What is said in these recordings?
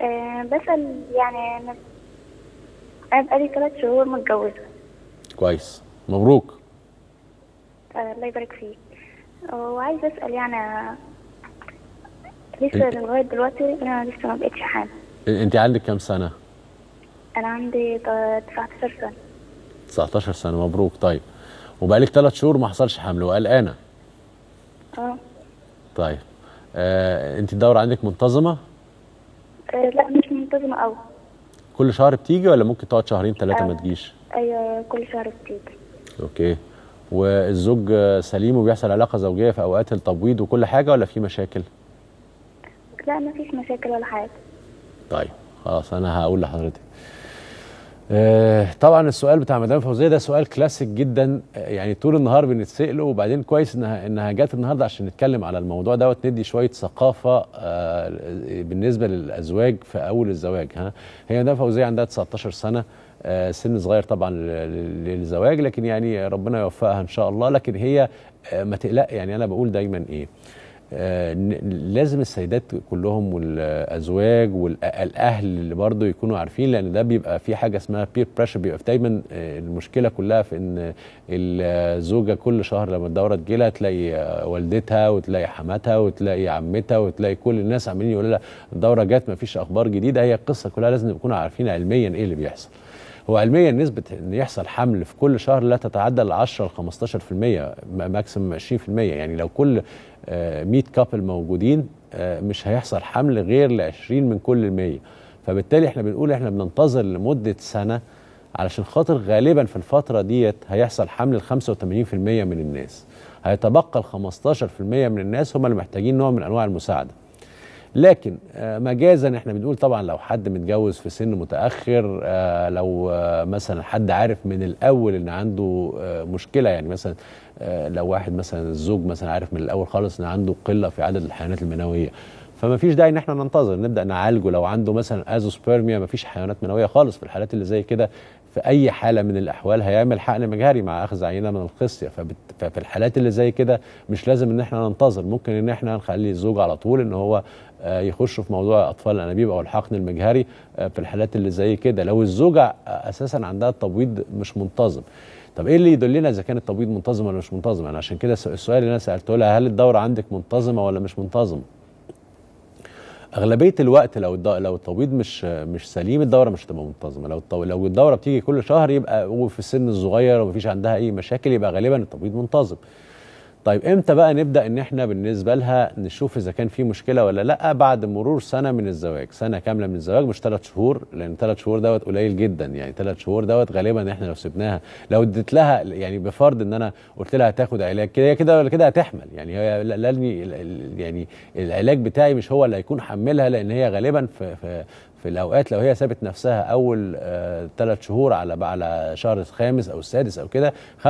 آه بسأل يعني أنا بقالي ثلاث شهور متجوزة. كويس. مبروك. آه الله يبارك فيك. وعايزة أسأل يعني لسه لغاية دلوقتي أنا لسه ما بقتش حامل. انت عندك كام سنة؟ أنا عندي تا- 19 سنة. 19 سنة. مبروك. طيب. وبقالك 3 شهور ما حصلش حمل وقلقانة. آه. طيب. آه انت الدورة عندك منتظمة؟ لا مش منتظمة أوي. كل شهر بتيجي ولا ممكن تقعد شهرين ثلاثة ما آه. تجيش؟ أيوة كل شهر بتيجي. okay. والزوج آه، سليم وبيحصل علاقة زوجية في أوقات التبويض وكل حاجة ولا في مشاكل؟ لا مفيش مشاكل ولا حاجة. طيب خلاص أنا هقول لحضرتك. آه طبعا السؤال بتاع مدام فوزية ده سؤال كلاسيك جدا. آه، يعني طول النهار بنتسأله وبعدين كويس انها إنها جت النهارده عشان نتكلم على الموضوع دوت ندي شوية ثقافة آه بالنسبة للأزواج في أول الزواج ها. هي مدام فوزية عندها 19 سنة آه سن صغير طبعا لل- للزواج لكن يعني ربنا يوفقها إن شاء الله. لكن هي آه ما تقلق يعني أنا بقول دايما إيه آه، لازم السيدات كلهم والأزواج والاهل اللي برضه يكونوا عارفين لأن ده بيبقى في حاجة اسمها peer pressure بيبقى دايما آه، المشكلة كلها في إن الزوجة كل شهر لما الدورة تجيلها تلاقي آه، والدتها وتلاقي حماتها وتلاقي عمتها وتلاقي كل الناس عمالين يقولوا لها الدورة جت ما فيش أخبار جديدة. هي القصة كلها لازم نكونوا عارفين علميا إيه اللي بيحصل. هو علميا نسبة إن يحصل حمل في كل شهر لا تتعدى ال 10 ل 15% maximum 20% يعني لو كل آه، 100 couple موجودين آه، مش هيحصل حمل غير ل 20 من كل ال 100 فبالتالي إحنا بنقول إحنا بننتظر لمدة سنة علشان خاطر غالبا في الفترة ديت هيحصل حمل ل 85% من الناس. هيتبقى ال 15% من الناس هم اللي محتاجين نوع من أنواع المساعدة. لكن آه، مجازا إحنا بنقول طبعا لو حد متجوز في سن متأخر آه، لو آه، مثلا حد عارف من الأول إن عنده مشكلة يعني مثلا لو واحد مثلا الزوج مثلا عارف من الأول خالص إن عنده قلة في عدد الحيوانات المنوية. فما فيش داعي إن إحنا ننتظر نبدأ نعالجه. لو عنده مثلا أزوسبيرميا ما فيش حيوانات منوية خالص في الحالات اللي زي كده. في أي حالة من الأحوال هيعمل حقن مجهري مع أخذ عينة من الخصيه. ففي الحالات اللي زي كده مش لازم إن إحنا ننتظر. ممكن إن إحنا نخلي الزوج على طول إن هو آه، يخش في موضوع أطفال الأنابيب أو الحقن المجهري آه، في الحالات اللي زي كده. لو الزوجة آه، أساسا عندها التبويض مش منتظم. طب إيه اللي يدلنا إذا كان التبويض منتظم ولا مش منتظم؟ أنا عشان كده السؤال اللي أنا سألته لها هل الدورة عندك منتظمة ولا مش منتظمة؟ أغلبية الوقت لو لو التبويض مش مش سليم الدورة مش هتبقى منتظمة. لو لو الدورة بتيجي كل شهر يبقى وفي السن الصغير ومفيش عندها أي مشاكل يبقى غالبا التبويض منتظم. طيب إمتى بقى نبدأ إن إحنا بالنسبة لها نشوف إذا كان في مشكلة ولا لأ؟ بعد مرور سنة من الزواج سنة كاملة من الزواج مش ثلاث شهور لأن ثلاث شهور دوت قليل جدا. يعني ثلاث شهور دوت غالبا إحنا لو سبناها لو اديت لها يعني بفرض إن أنا قلت لها هتاخد علاج كده كده ولا كده هتحمل. يعني هي لا- لأني يعني العلاج بتاعي مش هو اللي هيكون حملها لأن هي غالبا في في في الأوقات لو هي سابت نفسها أول ثلاث شهور على على شهر الخامس أو السادس أو كده 85%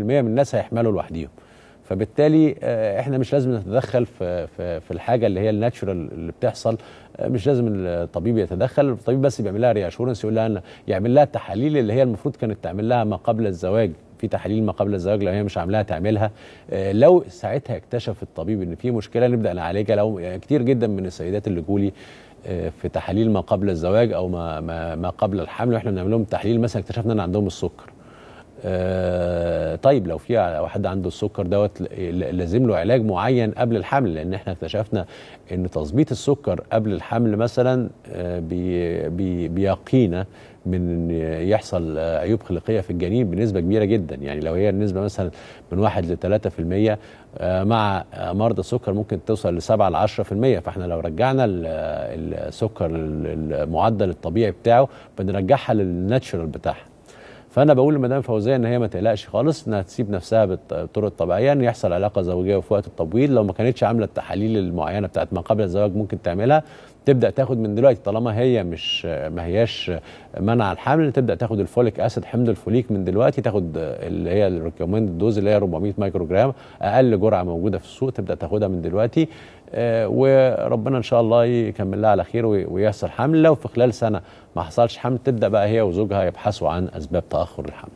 من الناس هيحملوا لوحديهم. فبالتالي آه، إحنا مش لازم نتدخل في في في الحاجة اللي هي الناتشورال اللي بتحصل. آه، مش لازم الطبيب يتدخل. الطبيب بس بيعمل لها رياشورنس يقول لها يعمل لها التحاليل اللي هي المفروض كانت تعمل لها ما قبل الزواج. في تحاليل ما قبل الزواج لو هي مش عاملاها تعملها. آه، لو ساعتها اكتشف الطبيب إن في مشكلة نبدأ نعالجها. لو يعني كتير جدا من السيدات اللي جولي في تحاليل ما قبل الزواج أو ما ما, ما قبل الحمل وإحنا بنعمل لهم تحليل مثلا اكتشفنا إن عندهم السكر. آه، طيب لو في لو حد عنده السكر دوت لازم له علاج معين قبل الحمل لأن إحنا اكتشفنا إن تظبيط السكر قبل الحمل مثلا آه، بي بي بيقينا من يحصل عيوب خلقية في الجنين بنسبة كبيرة جدا. يعني لو هي النسبة مثلا من 1 ل 3% آه، مع مرضى السكر ممكن توصل ل 7 ل 10% فإحنا لو رجعنا ال- السكر ال- المعدل الطبيعي بتاعه بنرجعها لل natural بتاعها. فانا بقول لمدام فوزيه ان هي ما تقلقش خالص انها تسيب نفسها بالط- بالطرق الطبيعيه ان يحصل علاقة زوجية في وقت التبويض لو ما كانتش عاملة التحاليل المعينة بتاعت ما قبل الزواج ممكن تعملها. تبدأ تاخد من دلوقتي طالما هي مش ما هياش منع الحمل تبدأ تاخد ال folic acid حمض الفوليك من دلوقتي تاخد اللي هي ال recommended dose اللي هي 400 مايكرو جرام أقل جرعة موجودة في السوق تبدأ تاخدها من دلوقتي آه، وربنا إن شاء الله يكمل لها على خير وي- ويحصل حمل. لو في خلال سنة ما حصلش حمل تبدأ بقى هي وزوجها يبحثوا عن أسباب تأخر الحمل